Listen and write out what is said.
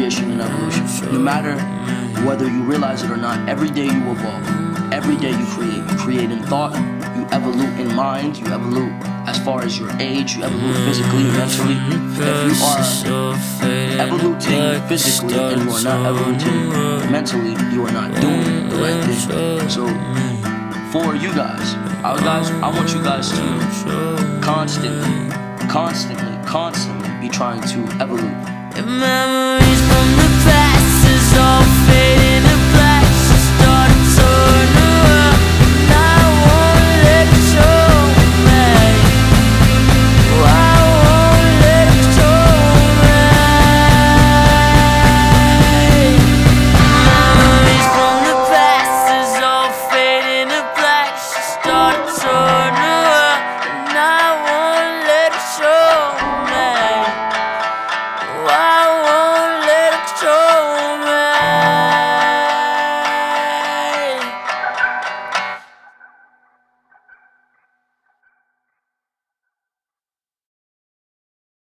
creation and evolution. No matter whether you realize it or not, every day you evolve. Every day you create. You create in thought, you evolve in mind, you evolve as far as your age, you evolve physically, mentally. If you are evoluting physically and you are not evoluting mentally, you are not doing the right thing. So, for you guys, I guys, I want you guys to constantly, constantly, constantly be trying to evolve.